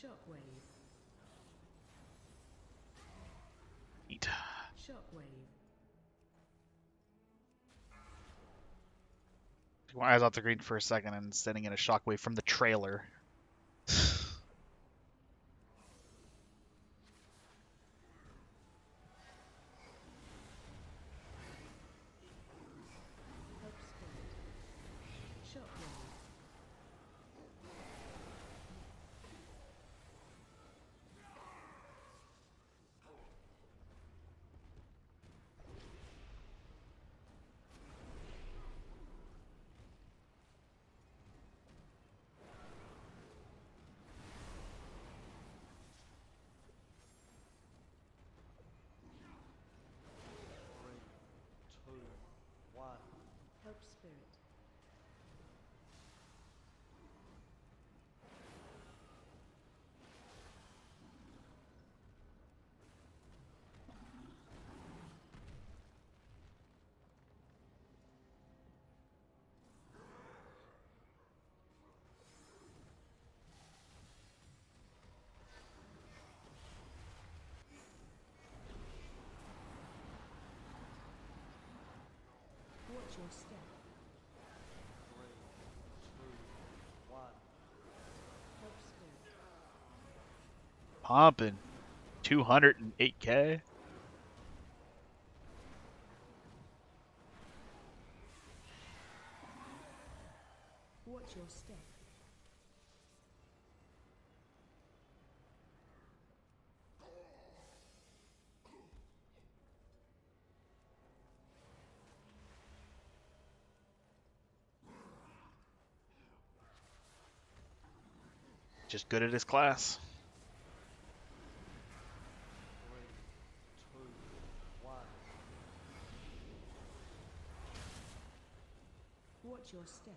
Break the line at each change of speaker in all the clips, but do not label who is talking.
Shockwave.
Eat.
Shockwave.
Took my eyes off the green for a second and sending in a shockwave from the trailer.
Help Spirit. Shockwave.
Three, two, one.
Help Spirit. Watch your step.
Three, two, one.
Pumping. 208k.
Watch your step.
Just good at his class.
Three, two, one.
Watch your step.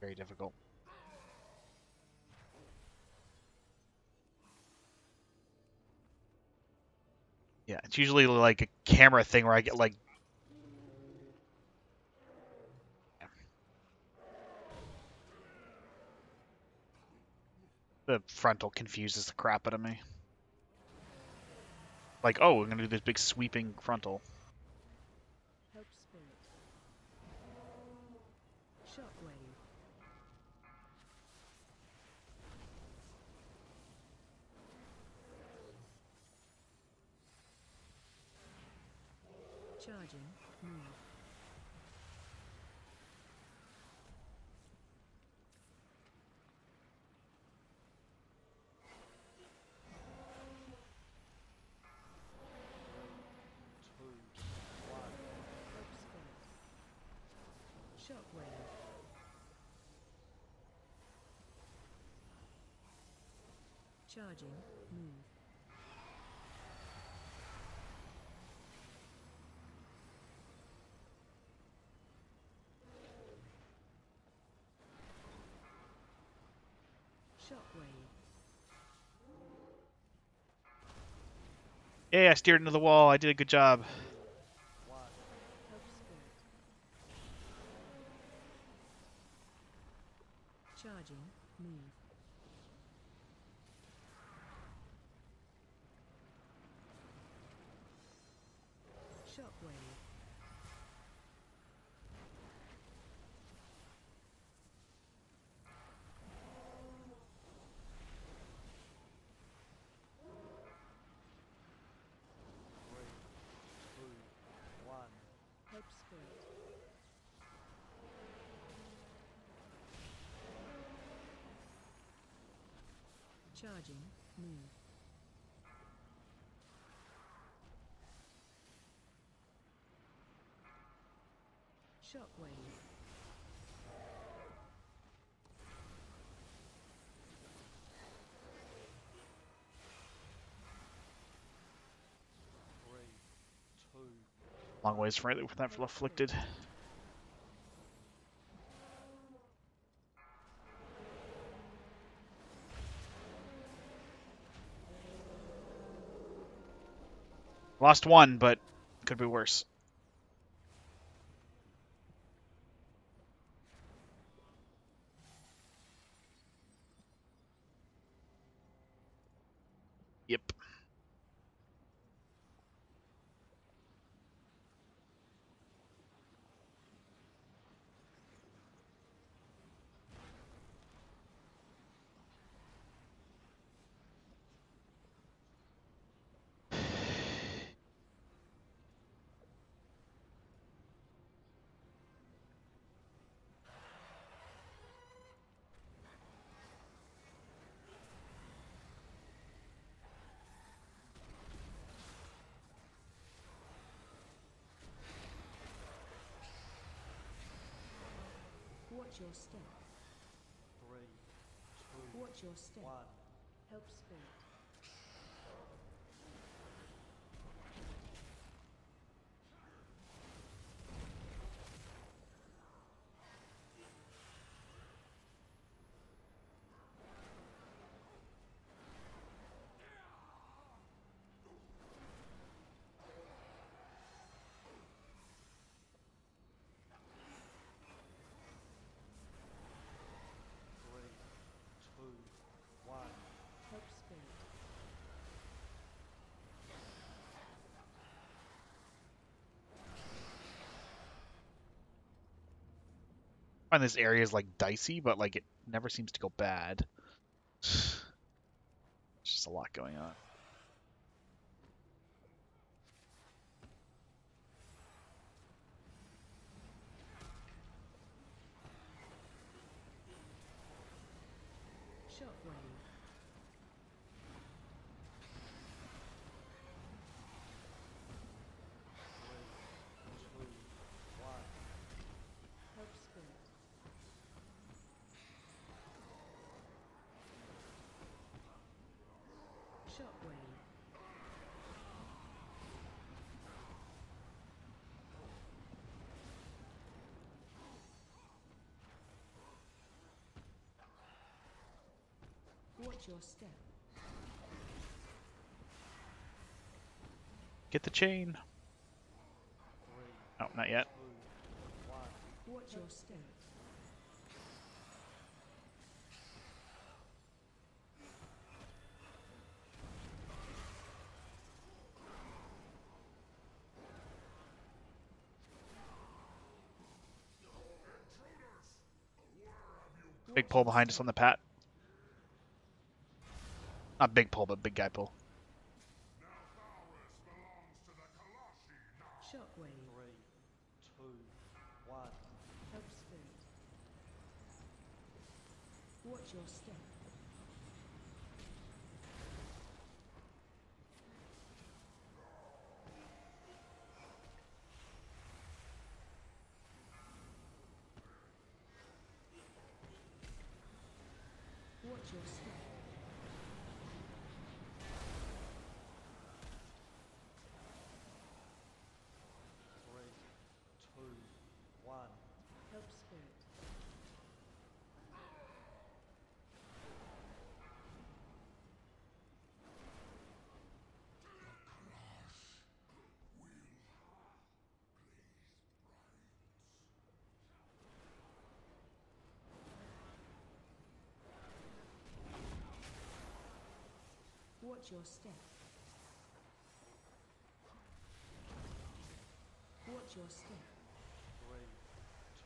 Very difficult. Yeah, it's usually like a camera thing where I get like the frontal confuses the crap out of me. Like, oh, we're gonna do this big sweeping frontal.
Help Spirit. Shockwave. Charging. Move.
Two, one.
Help Spirit. Shockwave. Charging. Move.
Yay, I steered into the wall. I did a good job.
One.
Help Spirit. Charging. Move. Shockwave.
Three, two, one.
Help Spirit. Charging. Move. Shockwave.
Three, two,
Long ways from right with that afflicted. Lost one, but could be worse.
Watch your step.
Three, two,
Watch your step.
one.
Help spirit.
Three, two, one.
Help spirit.
I find this area is like dicey, but like it never seems to go bad. It's just a lot going on.
Shockwave.
Three, two, one.
Help spirit. Shockwave. Watch your step.
Get the chain. Oh, not yet.
Watch your step.
Big pull behind us on the pat. Not big pull, but big guy pull.
Shockwave.
Three, two, one.
Help spirit. Watch your step. Watch your step.
Three, two, one.
Help spirit. Watch your step. Watch your step.
Three,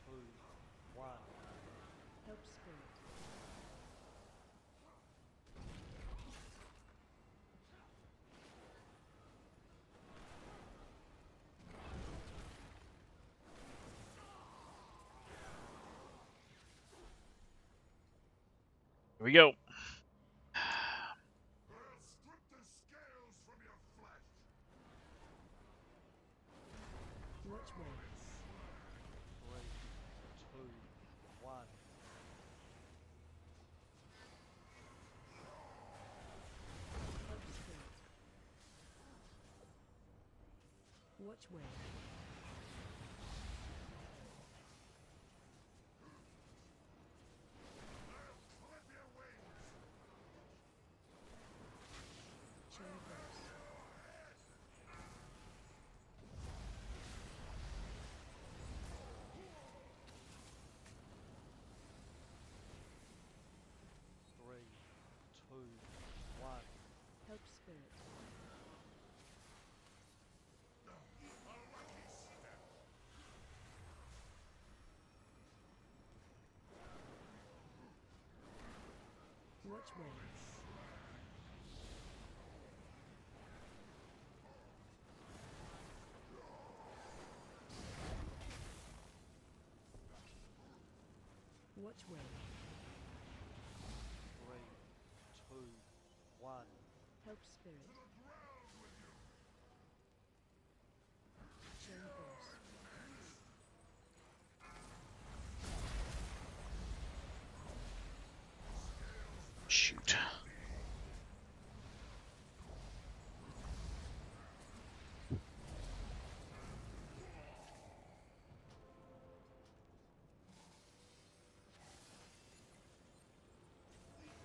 two, one.
Help spirit.
Here we go.
Watch waves.
Three, two, one.
Watch wave. Chain burst. Watch ways. Watch way.
Three, two, one.
Help spirit. Chain force.
Shoot.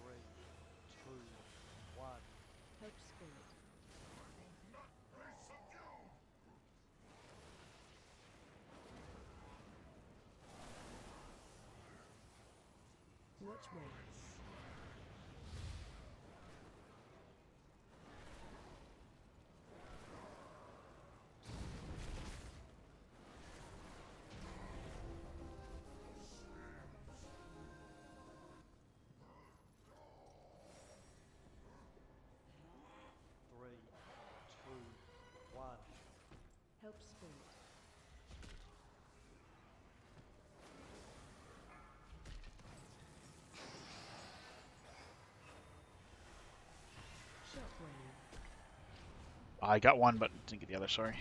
Three, two, one.
Help spirit. Watch ways.
I got one, but didn't get the other. Sorry.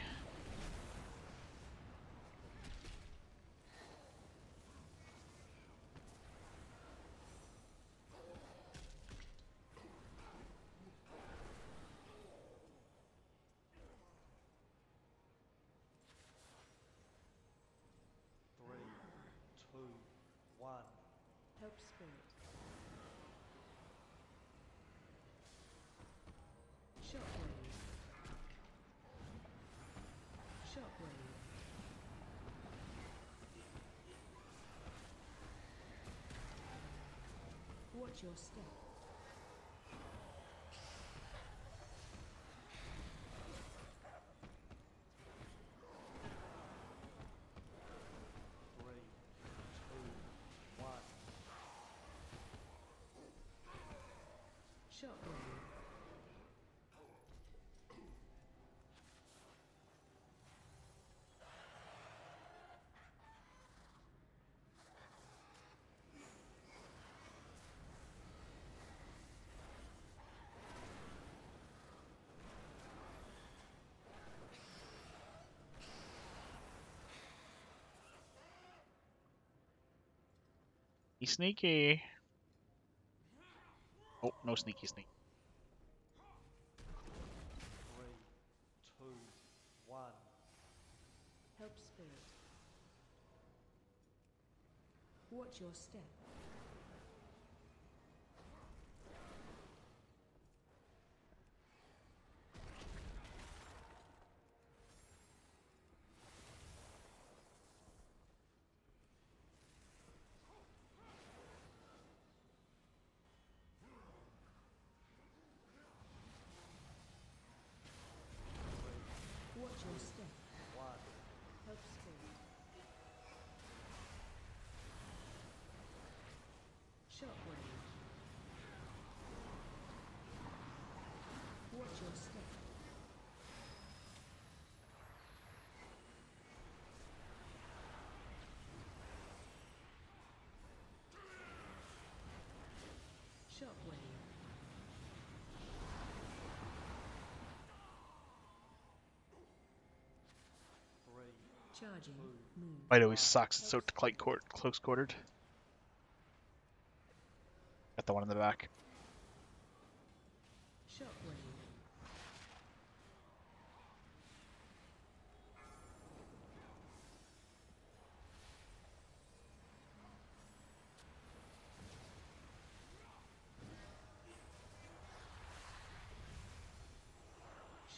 Three, two, one.
Help spirit. Shockwave. Shockwave. Your step.
Three, two, one.
Shockwave.
Sneaky. Oh, no sneaky sneak.
Three, two, one.
Help spirit. Watch your step.
Three,
Watch your step.
one.
Help spirit. Shockwave. Watch your step. Shockwave. Charging.
Fight always sucks. It's so close quartered. Got the one in the back.
Shockwave.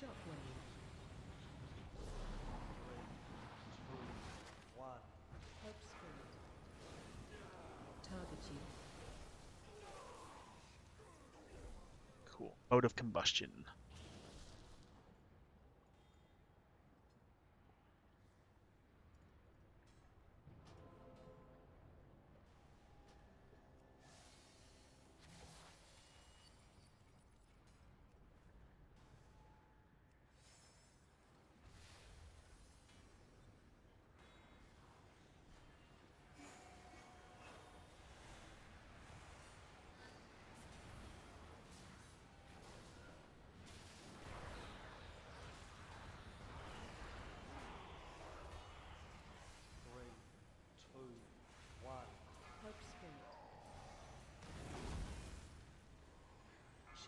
Shockwave.
three, two, one.
Help spirit. Target you.
Cool. Mode of combustion.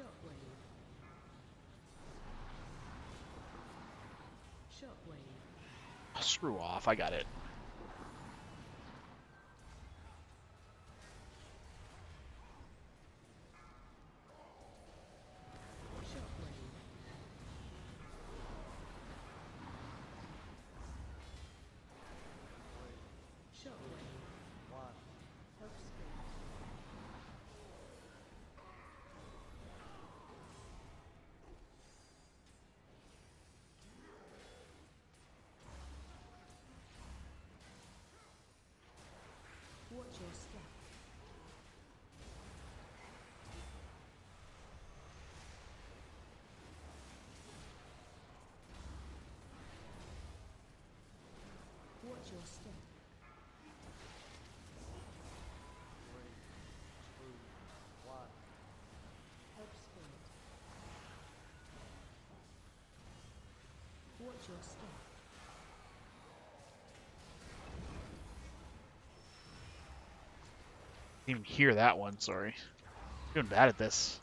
Shockwave. Shockwave.
Screw off. I got it.
Watch your step.
Didn't even hear that one. Sorry. Doing bad at this.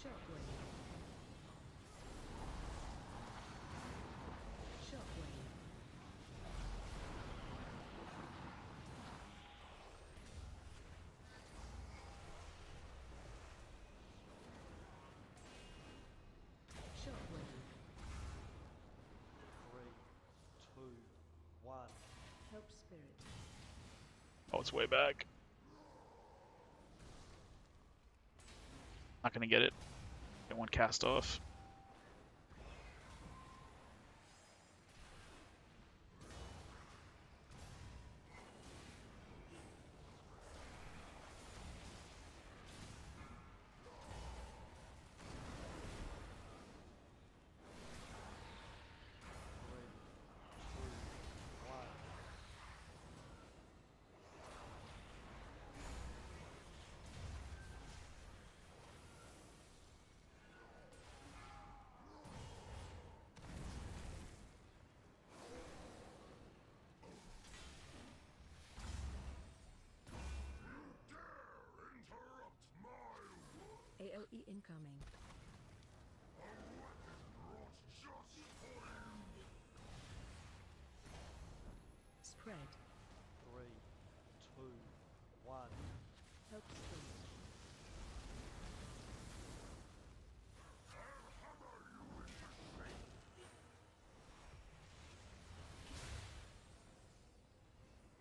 Shockwave. Shockwave. Shockwave.
Three, two, one.
Help spirit.
Oh, it's way back. Not gonna get it. One cast off.
Incoming. Spread.
Three, two, one.
Help.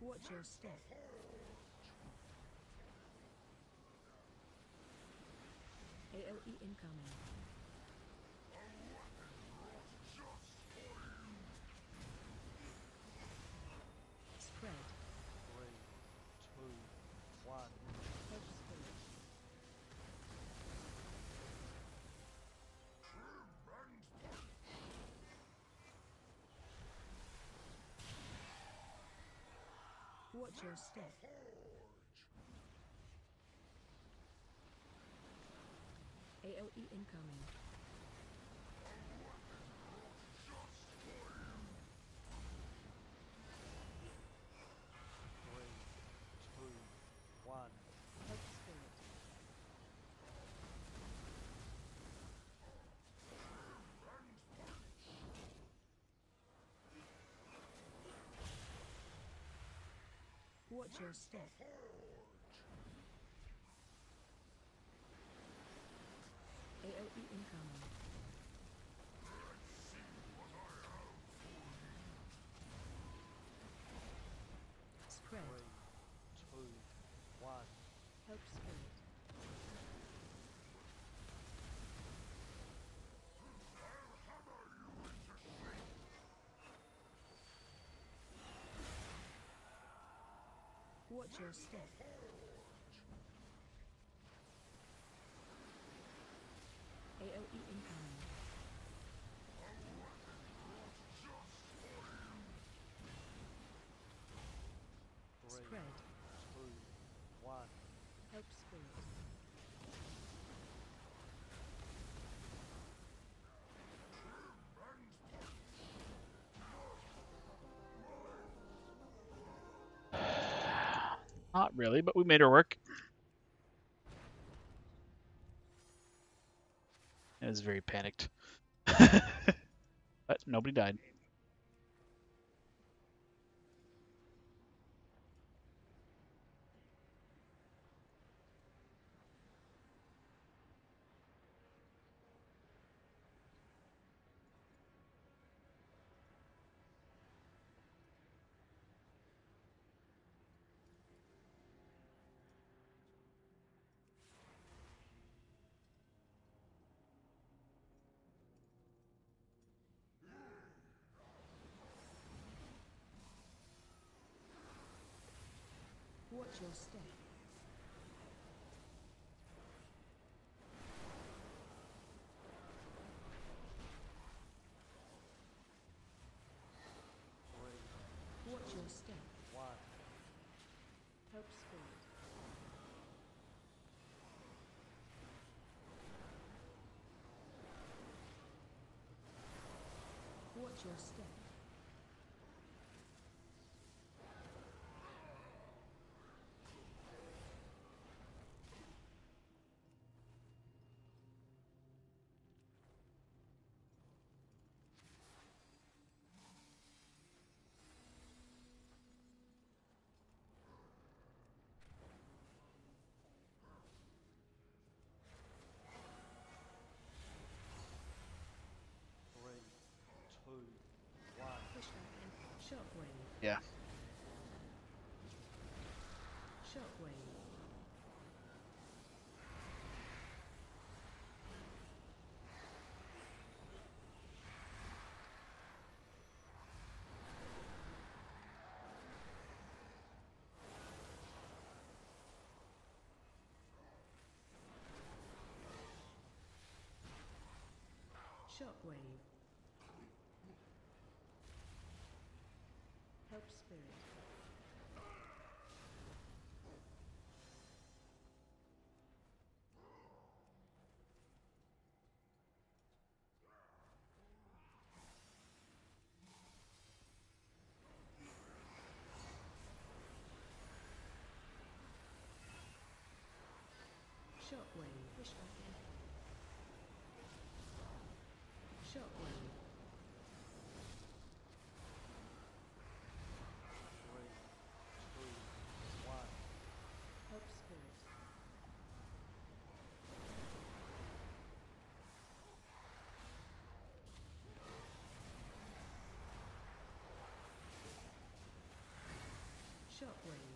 Watch your step. AOE incoming. Spread.
Three, two, one.
Watch your step. AOE incoming.
Three, two, one.
Help spirit. Watch your step. will be incoming. Spread.
Three, two, one.
Help.
Watch your step.
Not really, but we made her work. I was very panicked. but nobody died.
Watch your step. Watch your step.
Why?
Help spirit. Watch your step. Shockwave. Help Spirit. Shockwave. Fishback. Shockwave.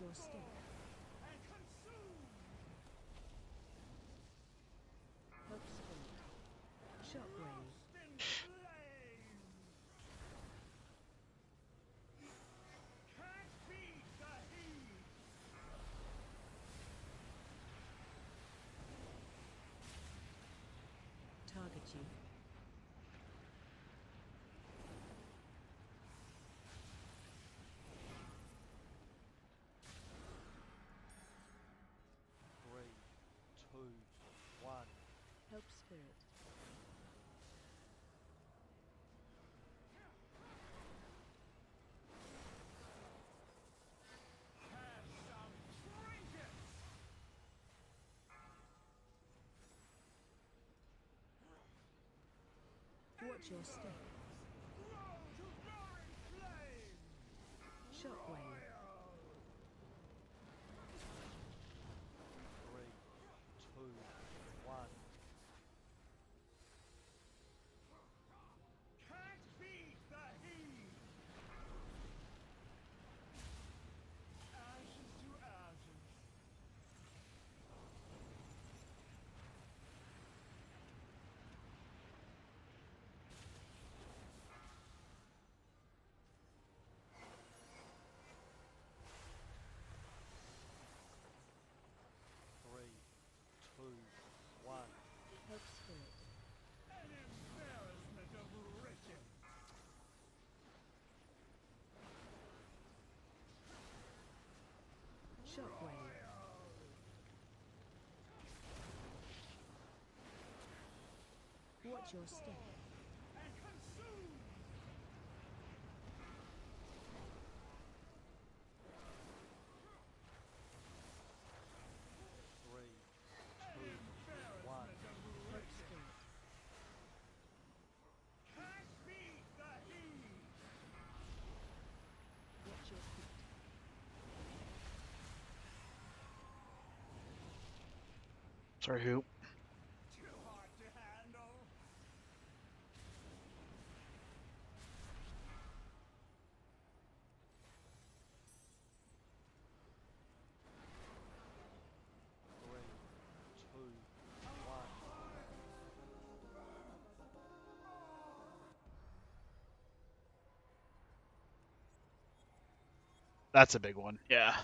your
step.
clear.
Watch your step. Shockwave. Watch your step.
Sorry, who? That's a big one. Yeah.